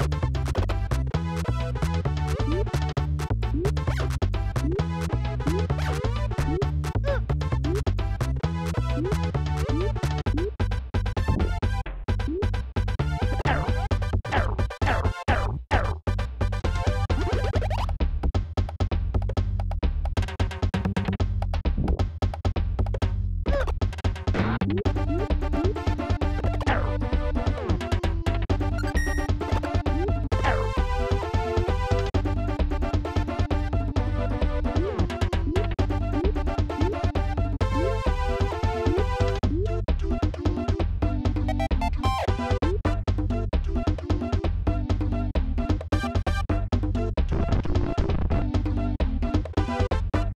you